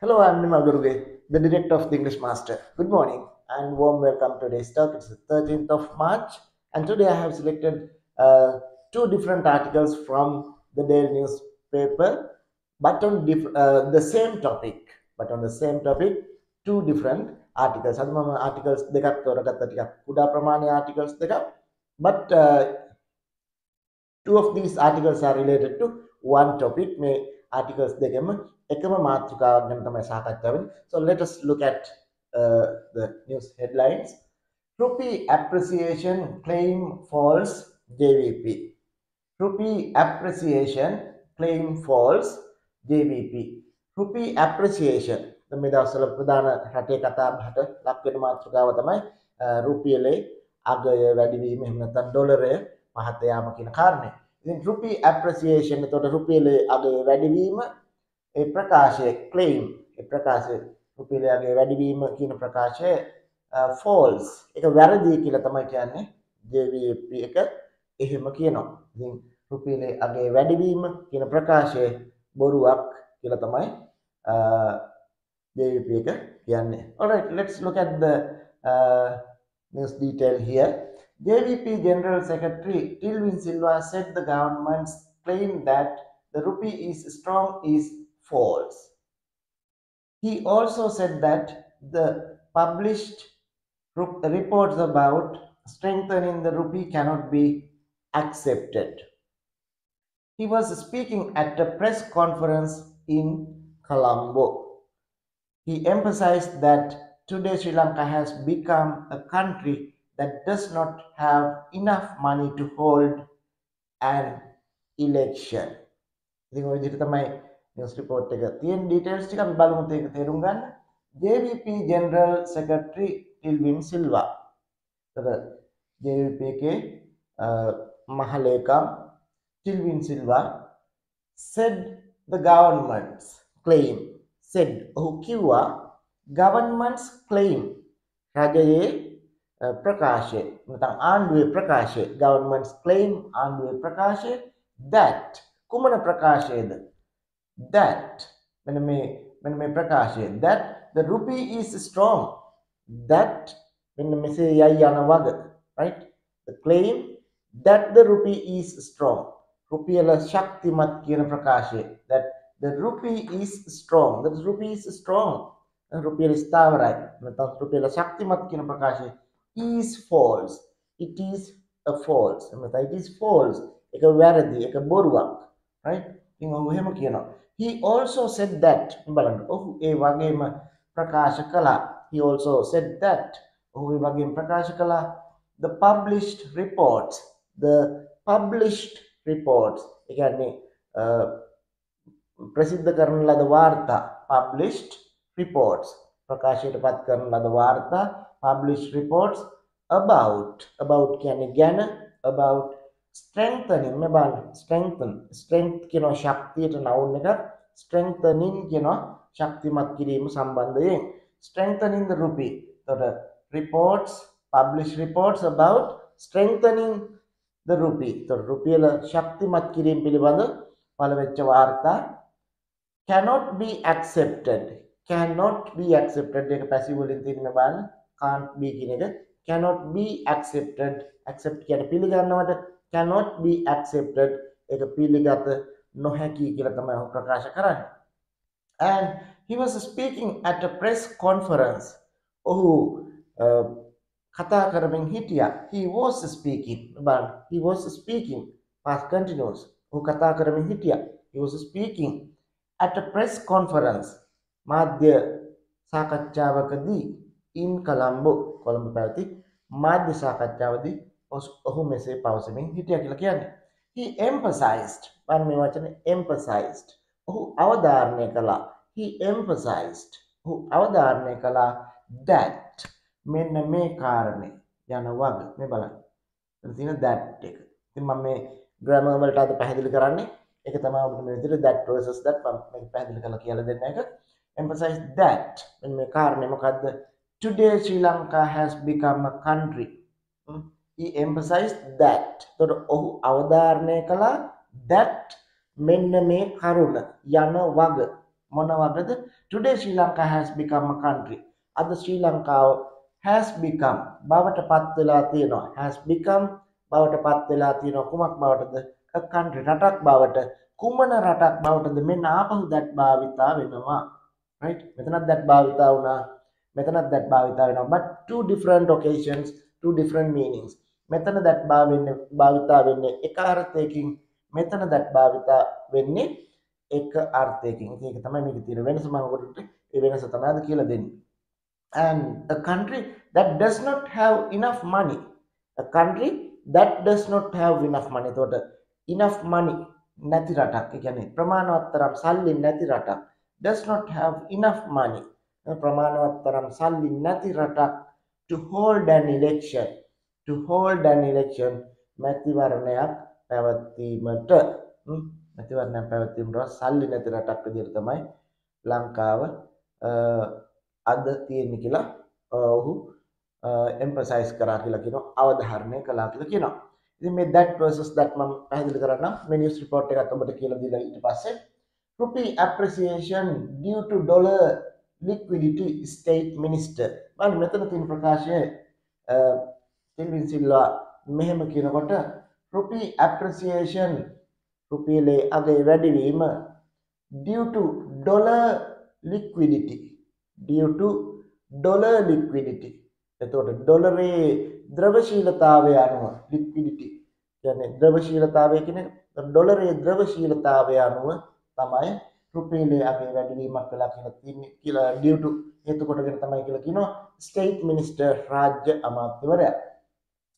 Hello, I'm Nima Guruge, the director of the English Master. Good morning and warm welcome to today's talk. It's the 13th of March, and today I have selected uh, two different articles from the daily newspaper, but on diff- uh, the same topic. But on the same topic, two different articles. අද මම articles දෙකක් තෝරගත්ත ටිකක් කුඩා ප්‍රමාණයේ articles දෙකක්. But uh, two of these articles are related to one topic. මේ Articles දෙකම එකම මාතෘකාවක් ගැන තමයි සාකච්ඡා වෙන්නේ. So let us look at uh, the news headlines. Rupee appreciation claim falls JVP. Rupee appreciation claim falls JVP. Rupee appreciation මේ දවස්වල ප්‍රධාන රටේ කතා බහට ලක් වෙන මාතෘකාව තමයි uh, රුපියලේ අගය වැඩිවීම එහෙම නැත්නම් ඩොලරය පහත යාම කියන කාරණය. ඉතින් රුපී appreciation එතකොට රුපියලේ අගය වැඩිවීම ඒ ප්‍රකාශය claim ඒ ප්‍රකාශය රුපියලේ අගය වැඩිවීම කියන ප්‍රකාශය false ඒක වැරදි කියලා තමයි කියන්නේ JVP එක එහෙම කියනවා. ඉතින් රුපියලේ අගය වැඩිවීම කියන ප්‍රකාශය බොරුවක් කියලා තමයි JVP එක කියන්නේ. Alright, let's look at the uh, news detail here. JVP General Secretary Tilvin Silva said the government's claim that the rupee is strong is false. He also said that the published reports about strengthening the rupee cannot be accepted. He was speaking at a press conference in Colombo. He emphasized that today Sri Lanka has become a country that does not have enough money to hold an election. ඉතින් ඔය විදිහට තමයි news report එක තියෙන details ටික අපි බලමු ඒක තේරුම් ගන්න. JVP General Secretary Tilvin Silva. එතකොට JVP එකේ මහලේකම් Tilvin Silva said the government's claim said ඔහු කිව්වා government's claim රජයේ ප්‍රකාශය නැත්නම් ආණ්ඩුවේ ප්‍රකාශය government's claim ආණ්ඩුවේ ප්‍රකාශය that කුමන ප්‍රකාශයද that මෙන්න මේ මෙන්න මේ ප්‍රකාශය that the rupee is strong. That මෙන්න මෙසේ යයි යන වග right? The claim that the rupee is strong. රුපියල ශක්තිමත් කියන ප්‍රකාශය that the rupee is strong. The rupee is strong. රුපියල ස්ථාවරයි නැත්නම් රුපියල ශක්තිමත් කියන ප්‍රකාශය is false. It is a false. නැත්නම් it is false. එක වැරදි එක බොරුවක්. Right? ඉතින් ඔහු එහෙම කියනවා. He also said that. බලන්න ඔහු ඒ වගේම ප්‍රකාශ කළා. He also said that. ඔහු ඒ වගේම ප්‍රකාශ කළා. The published reports. The published reports. ඒ කියන්නේ ප්‍රසිද්ධ කරන ලද වාර්තා. Published reports. ප්‍රකාශයට පත් කරන ලද වාර්තා. Published reports about about කියන්නේ ගැන about strengthening මේ බලන්න. Strengthen strength කියනවා ශක්තියට නවුන් එකක්. Strengthening කියනවා ශක්තිමත් කිරීම සම්බන්ධයෙන්. Strengthening the rupee. එතකොට reports published reports about strengthening the rupee. එතකොට රුපියල ශක්තිමත් කිරීම පිළිබඳ පළවෙච්ච වාර්තා. Cannot be accepted. Cannot be accepted. එක පැසිව් වලින් තියෙන බලන්න. Can't be කියන එක. Cannot be accepted. Accept කියන්නේ පිළිගන්නවට cannot be accepted. ඒක පිළිගත නොහැකි කියලා තමයි ඔහු ප්‍රකාශ කරන්නේ. And he was speaking at a press conference. ඔහු කතා කරමින් හිටියා. He was speaking. බලන්න. He was speaking. Past continuous. ඔහු කතා කරමින් හිටියා. He was speaking at a press conference. මාධ්‍ය සාකච්ඡාවකදී in Colombo කොළඹ පැවති මාධ්‍ය සාකච්ඡාවදී ඔහු මෙසේ පවසමින් හිටියා කියලා කියන්නේ. He emphasized බලන්න මේ වචනේ emphasized. ඔහු අවධාරණය කළා. He emphasized ඔහු අවධාරණය කළා that. මෙන්න මේ කාරණේ යන වග. මේ බලන්න. එතන තියෙන that එක. ඉතින් මම මේ grammar වලට අද පැහැදිලි කරන්නේ. ඒක තමයි ඔබට මේ විදිහට that versus that. මම මේක පැහැදිලි කරලා කියලා දෙන්න එක. Emphasize that. මෙන්න මේ කාරණේ මොකද්ද? Today Sri Lanka has become a country. Hmm? He emphasized that. එතකොට ඔහු අවධාරණය කළා that මෙන්න මේ කරුණ යන වග. මොන වගේද? Today Sri Lanka has become a country. අද ශ්‍රී ලංකාව has become බවට පත් වෙලා තියෙනවා. Has become බවට පත් වෙලා තියෙනවා. කුමක් බවටද? A country රටක් බවට. කුමන රටක් බවටද? මෙන්න ආපහු that භාවිතා වෙනවා. Right? මෙතනත් that භාවිතා වුණා. මෙතනත් that භාවිතා වෙනවා. But two different occasions two different meanings. මෙතන that භාවෙන්නේ භාවිතා වෙන්නේ එක අර්ථයකින්. මෙතන that භාවිතා වෙන්නේ එක අර්ථයකින්. ඉතින් ඒක තමයි මේකේ තියෙන වෙනස. මම ඔයගොල්ලන්ට ඒ වෙනස තමයි අද කියලා දෙන්නේ. And a country that does not have enough money. A country that does not have enough money. එතකොට enough money නැති රටක්. ඒ කියන්නේ ප්‍රමාණවත් තරම් සල්ලි නැති රටක්. Does not have enough money. ප්‍රමාණවත් තරම් සල්ලි නැති රටක් to hold an election to hold an election මැතිවරණයක් පැවැත්වීමට. මැතිවරණයක් පැවැත්වීමට සල්ලි නැති රටක් විදිහට තමයි ලංකාව අද තියෙන්නේ කියලා ඔහු එම්ෆසයිස් කරා කියලා කියනවා අවධාරණය කළා කියලා කියනවා. ඉතින් මේ that versus that මම පැහැදිලි කරන්නම්. මේ නිවුස් රිපෝට් එකත් ඔබට කියලා දීලා ඊට පස්සේ. Rupee appreciation due to dollar liquidity state minister. බලන්න මෙතන තියෙන ප්‍රකාශය සිල්වින් සිල්වා මෙහෙම කියනකොට rupee appreciation රුපියලේ අගේ වැඩිවීම due to dollar liquidity due to dollar liquidity. එතකොට ඩොලරේ ද්‍රවශීලතාවය අනුව ලික්විඩිටි කියන්නේ ද්‍රවශීලතාවය කියන ඩොලරේ ද්‍රවශීලතාවය අනුව තමයි රුපියලේ අගේ වැඩිවීමක් වෙලා කියලා තින්නේ කියලා due to හේතු කොටගෙන තමයි කියලා කියනවා ස්ටේට් මිනිස්ටර් රාජ්‍ය අමාත්‍යවරයා.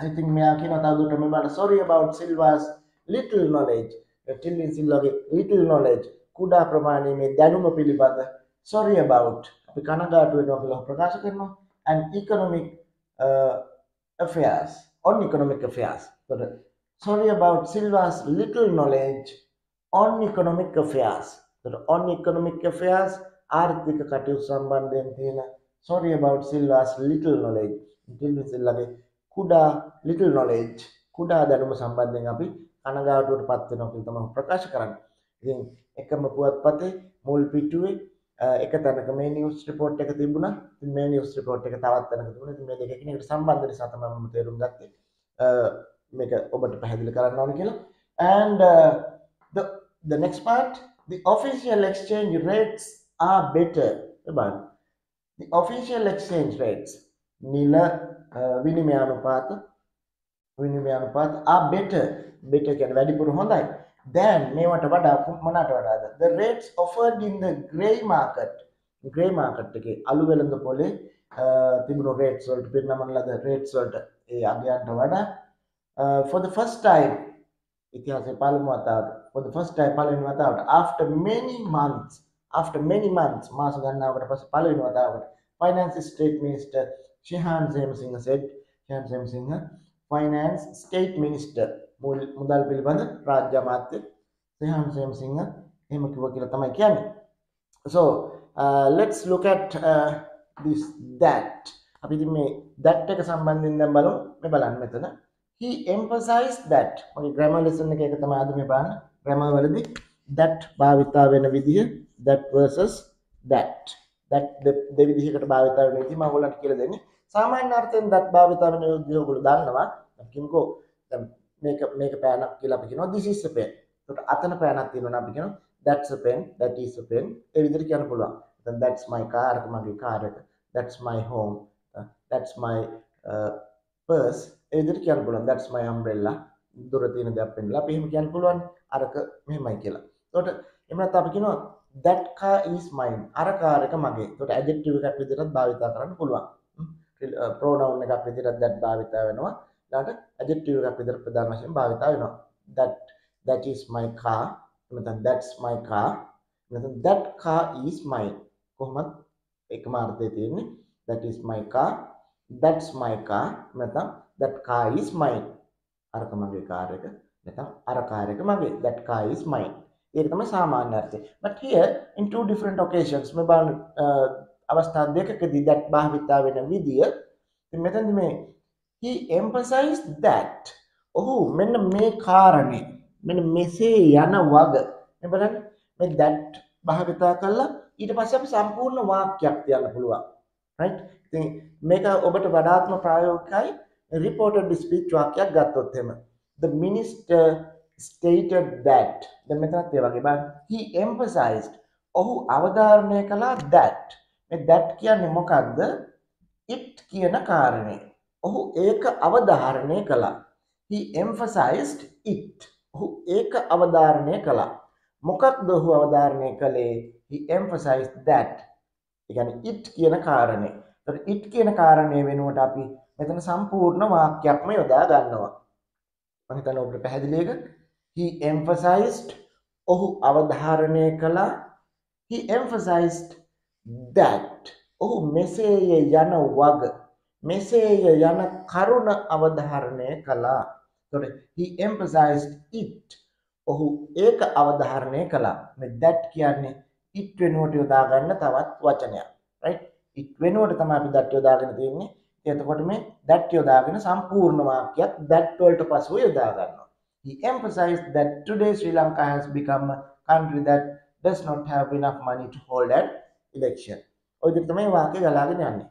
I think මෙයා කියනවා තවදුරටත් මේ බලන්න sorry about Silva's little knowledge. ටිල්ලින් සිල්වාගේ little knowledge කුඩා ප්‍රමාණයේ මේ දැනුම පිළිබඳ sorry about අපි කනගාටු වෙනවා කියලා ප්‍රකාශ කරනවා. And economic uh, affairs on economic affairs but sorry about Silva's little knowledge on economic affairs. But on economic affairs ආර්ථික කටයුතු සම්බන්ධයෙන් තියෙන sorry about Silva's little knowledge ටිල්ලින් සිල්වාගේ කුඩා little knowledge කුඩා දැනුම සම්බන්ධයෙන් අපි කනගාටුවට පත් වෙනවා කියලා තමයි ප්‍රකාශ කරන්නේ. ඉතින් එකම පුවත්පතේ මුල් පිටුවේ එක තැනක මේ නිවස් රිපෝට් එක තිබුණා. ඉතින් මේ නිවස් රිපෝට් එක තවත් තැනක තිබුණා. ඉතින් මේ දෙක එකිනෙකට සම්බන්ධ නිසා තමයි මම තේරුම් ගත්තේ. මේක ඔබට පැහැදිලි කරන්න ඕන කියලා. And uh, the the next part the official exchange rates are better. බලන්න. The official exchange rates නිල විනිමය අනුපාත විනිමය අනුපාත are better better කියන්නේ වැඩිපුර හොඳයි. දැන් මේවට වඩා මොනට වඩාද the rates offered in the grey market grey market එකේ අලු වෙළඳ පොලේ තිබුණු rates වලට පිරිනමන ලද rates වලට ඒ අගයන්ට වඩා for the first time ඉතිහාසයේ පළමු වතාවට for the first time පළවෙනි වතාවට? After many months after many months මාස ගණනාවකට පස්සේ පළවෙනි වතාවට. Finance state minister Shihan Semsingh said Shihan Semsingh finance state minister මුදල් පිළිබඳ රාජ්‍ය අමාත්‍ය සේහන් සේමසිංහ එහෙම කිව්වා කියලා තමයි කියන්නේ. So uh, let's look at uh, this that. අපි ඉතින් මේ that එක සම්බන්ධයෙන් දැන් බලමු. මේ බලන්න මෙතන. He emphasized that. මගේ grammar lesson එක එක තමයි අද මේ බලන්න grammar වලදී that භාවිතා වෙන විදිහ that versus that that දෙවිදිහකට භාවිතා වෙන විදිහ මම ඔයගොල්ලන්ට කියලා දෙන්නේ සාමාන්‍ය අර්ථයෙන් that භාවිතා වෙන විදිහ ඔයගොල්ලෝ දන්නවා කිම්කෝ දැන් මේක මේක පෑනක් කියලා අපි කියනවා this is a pen. එතකොට අතන පෑනක් තියෙනවා අපි කියනවා that's a pen, that is a pen. ඒ විදිහට කියන්න පුළුවන්. then that's my car එක මගේ කාර් එක. that's my home. that's my uh, purse. ඒ විදිහට කියන්න පුළුවන්. that's my umbrella. දුර තියෙන දෙයක් පෙන්නලා අපි එහෙම කියන්න පුළුවන්. අරක මෙහෙමයි කියලා. එතකොට එහෙම නැත්නම් අපි කියනවා that car is mine. අර කාර් එක මගේ. එතකොට adjective එකක් විදිහටත් භාවිතා කරන්න පුළුවන්. Uh, pronoun එකක් විදිහටත් that භාවිතා වෙනවා. ලාට ඇජෙක්ටිව් එකක් විදිහට ප්‍රධාන වශයෙන් භාවිතා වෙනවා that that is my car නැත්නම් that's my car නැත්නම් that car is mine කොහොමද එකම අර්ථය තියෙන්නේ that is my car that's my car නැත්නම් that car is mine අරක මගේ කාර් එක. නැත්නම් අර කාර් එක මගේ. That car is mine. ඒක තමයි සාමාන්‍ය අර්ථය. But here in two different occasions මේ බලන්න uh, අවස්ථා දෙකකදී that භාවිතා වෙන විදිය ඉතින් මෙතනදී මේ he emphasized that. ඔහු මෙන්න මේ කාරණේ මෙන්න මෙසේ යන වග මේ බලන්න මේ that භාවිතා කළා. ඊට පස්සේ අපි සම්පූර්ණ වාක්‍යයක් තියන්න පුළුවන්. Right? ඉතින් මේක ඔබට වඩාත්ම ප්‍රායෝගිකයි. Reported speech වාක්‍යයක් ගත්තොත් එහෙම the minister stated that දැන් මෙතනත් ඒ වගේ බලන්න. He emphasized ඔහු අවධාරණය කළා that. මේ that කියන්නේ මොකක්ද it කියන කාරණේ. ඔහු ඒක අවධාරණය කළා. He emphasized it. ඔහු ඒක අවධාරණය කළා. මොකක්ද ඔහු අවධාරණය කළේ? He emphasized that. ඒ කියන්නේ it කියන කාරණේ. එතකොට it කියන කාරණේ වෙනුවට අපි මෙතන සම්පූර්ණ වාක්‍යයක්ම යොදා ගන්නවා. මම හිතන්නේ ඔබට පැහැදිලි එක. He emphasized ඔහු අවධාරණය කළා. He emphasized that ඔහු මෙසේය යන වග මෙසේය යන කරුණ අවධාරණය කළා. තොට he emphasized it ඔහු ඒක අවධාරණය කළා. මේ that කියන්නේ it වෙනුවට යොදාගන්න තවත් වචනයක් right? it වෙනුවට තමයි අපි that යොදාගෙන තියෙන්නේ. එතකොට මේ that යොදාගෙන සම්පූර්ණ වාක්‍යයක් that වලට පසුව යොදා ගන්නවා. He emphasized that today Sri Lanka has become a country that does not have enough money to hold an election. ඔය විදිහට තමයි වාක්‍ය ගලාගෙන යන්නේ.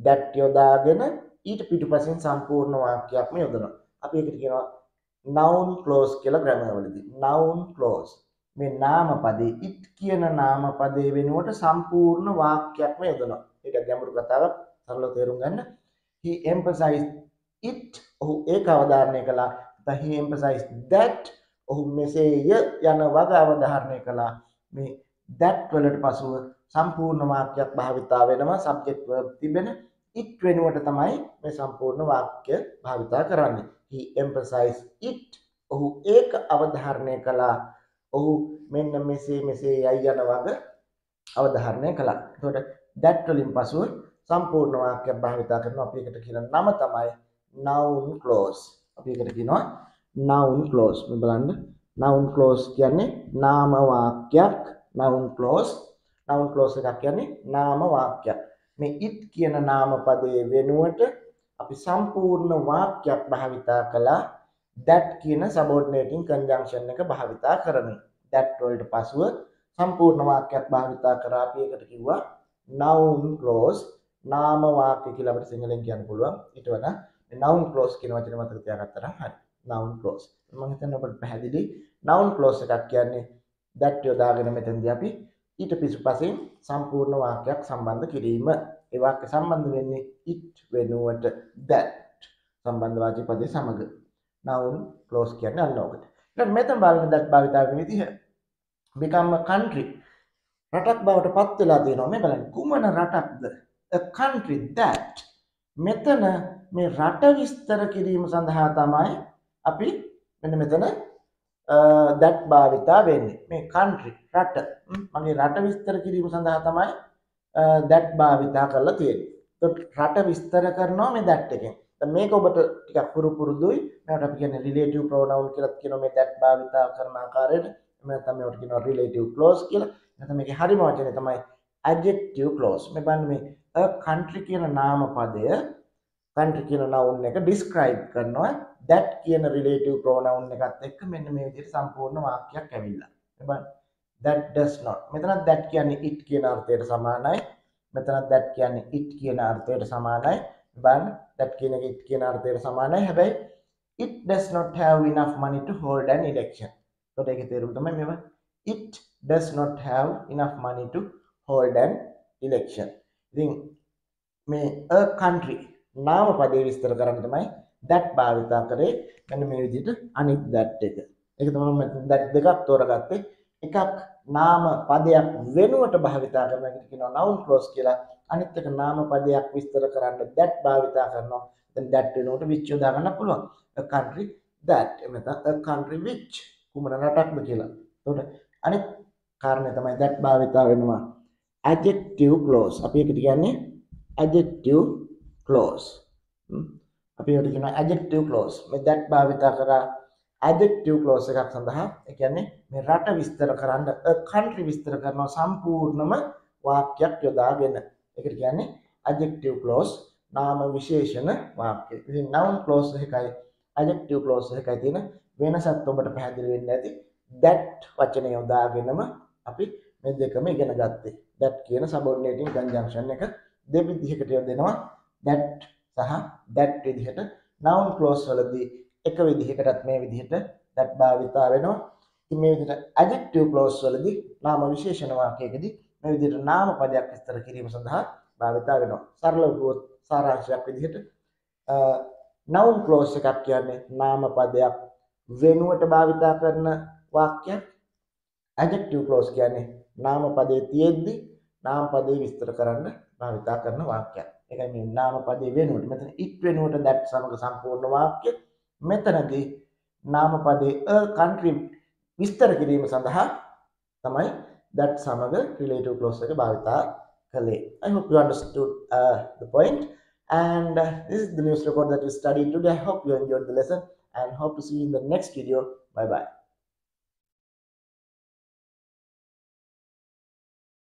That යොදාගෙන ඊට පිටුපසින් සම්පූර්ණ වාක්‍යයක්ම යොදනවා. අපි ඒකට කියනවා noun clause කියලා grammar වලදී. Noun clause. මේ නාමපදේ it කියන නාමපදේ වෙනුවට සම්පූර්ණ වාක්‍යයක්ම යොදනවා. ඒක ගැඹුරු කතාවක්. සරලව තේරුම් ගන්න. He emphasized it ඔහු ඒක අවධාරණය කළා. he emphasized that ඔහු මෙසේය යන වග අවධාරණය කළා. මේ that වලට පසුව සම්පූර්ණ වාක්‍යයක් භාවිතා වෙනවා. subject verb තිබෙන it වෙනුවට තමයි මේ සම්පූර්ණ වාක්‍ය භාවිතා කරන්නේ. he emphasized it. ඔහු ඒක අවධාරණය කළා. ඔහු මෙන්න මෙසේ මෙසේ යයි යන වග අවධාරණය කළා. එතකොට that වලින් පසුව සම්පූර්ණ වාක්‍යයක් භාවිතා කරනවා අපි එකට කියන නම තමයි noun clause. අපි එකට කියනවා noun clause. මේ බලන්න. noun clause කියන්නේ නාම වාක්‍යයක්. noun clause. noun clause එකක් කියන්නේ නාම වාක්‍යයක්. මේ it කියන නාම පදයේ වෙනුවට අපි සම්පූර්ණ වාක්‍යයක් භාවිතා කළා. that කියන subordinating conjunction එක භාවිතා කරමින්. that වලට පසුව සම්පූර්ණ වාක්‍යයක් භාවිතා කරා. අපි ඒකට කිව්වා noun clause. නාම වාක්‍ය කියලා අපිට සිංහලෙන් කියන්න පුළුවන්. ඊට වඩා මේ noun clause කියන වචනේ මතක තියාගත්තා නම් හරි. noun clause. මම හිතන්නේ ඔබට පැහැදිලි noun clause එකක් කියන්නේ that යොදාගෙන මෙතනදී අපි ඊට පිටුපසින් සම්පූර්ණ වාක්‍යයක් සම්බන්ධ කිරීම. ඒ වාක්‍ය සම්බන්ධ වෙන්නේ it වෙනුවට that සම්බන්ධ වාචික පදේ සමග. noun clause කියන්නේ අන්න ඔකට ඊට මෙතන බලන්න that භාවිතා වෙන විදිහ become a country. රටක් බවට පත් වෙලා තියෙනවා. මේ බලන්න කුමන රටක්ද? A country that මෙතන මේ රට විස්තර කිරීම සඳහා තමයි අපි මෙන්න මෙතන that භාවිතා වෙන්නේ. මේ country රට මගේ රට විස්තර කිරීම සඳහා තමයි that භාවිතා කරලා තියෙන්නේ. රට විස්තර කරනවා මේ that එකෙන්. මේක ඔබට ටිකක් පුරු පුරුදුයි. මේකට අපි කියන්නේ relative pronoun කියලා කියනවා මේ that භාවිතා කරන ආකාරයට. එහෙම නැත්නම් මේකට කියනවා relative clause කියලා. නැත්නම් මේකේ හරිම වචනේ තමයි adjective clause. මේ බලන්න මේ a country කියන නාම පදය country කියන noun එක describe කරනවා. That කියන relative pronoun එකත් එක්ක මෙන්න මේ විදිහට සම්පූර්ණ වාක්‍යයක් ඇවිල්ලා. බලන්න. That does not. මෙතනත් that කියන්නේ it කියන අර්ථයට සමානයි. මෙතනත් that කියන්නේ it කියන අර්ථයට සමානයි. බලන්න. That කියන එක it කියන අර්ථයට සමානයි. හැබැයි it does not have enough money to hold an election. එතකොට ඒකේ තේරුම තමයි මේව. It does not have enough money to hold an election ඉතින් මේ a country නාම පදේ විස්තර කරන්න තමයි that භාවිතා කරේ මෙන්න මේ විදිහට අනිත් that එක. ඒක තමයි මම that දෙකක් තෝරගත්තේ. එකක් නාම පදයක් වෙනුවට භාවිතා කරන එකට කියනවා noun clause කියලා. අනිත් එක නාම පදයක් විස්තර කරන්න that භාවිතා කරනවා. දැන් that වෙනුවට which යොදා ගන්න පුළුවන්. a country that එහෙම නැත්නම් a country which කුමන රටක්ද කියලා. එතකොට අනිත් කාරණය තමයි that භාවිතා වෙනවා. Adjective clause. අපි ඒකට කියන්නේ adjective clause. අපි ඒකට කියනවා adjective clause. මේ that භාවිතා කරා adjective clause එකක් සඳහා ඒ කියන්නේ මේ රට විස්තර කරන්න a country විස්තර කරන සම්පූර්ණම වාක්‍යයක් යොදාගෙන. ඒකට කියන්නේ adjective clause නාම විශේෂණ වාක්‍ය. ඉතින් noun clause එකයි adjective clause එකයි තියෙන වෙනසත් ඔබට පැහැදිලි වෙන්න ඇති. that වචනය යොදාගෙනම අපි මේ දෙකම ඉගෙන ගත්තේ. That කියන subordinating conjunction එක දෙවිදිහකට යොදෙනවා. That සහ that විදිහට. Noun clause වලදී එක විදිහකටත් මේ විදිහට that භාවිතා වෙනවා. ඉතින් මේ විදිහට adjective clause වලදී නාම විශේෂණ වාක්‍යයකදී මේ විදිහට නාම පදයක් විස්තර කිරීම සඳහා භාවිතා වෙනවා. සරල වුවොත් සාරාංශයක් විදිහට noun clause එකක් කියන්නේ නාම පදයක් වෙනුවට භාවිතා කරන වාක්‍යයක්. Adjective clause කියන්නේ නාම පදයේ තියෙද්දි නාම පදේ විස්තර කරන්න භාවිතා කරන වාක්‍යයක්. ඒකයි මේ නාම පදේ වෙනුවට මෙතන it වෙනුවට that සමග සම්පූර්ණ වාක්‍ය. මෙතනදී නාම පදේ a country විස්තර කිරීම සඳහා තමයි that සමග relative clause එක භාවිතා කළේ. I hope you understood uh, the point. And uh, this is the news report that we studied today. I hope you enjoyed the lesson and hope to see you in the next video. Bye bye.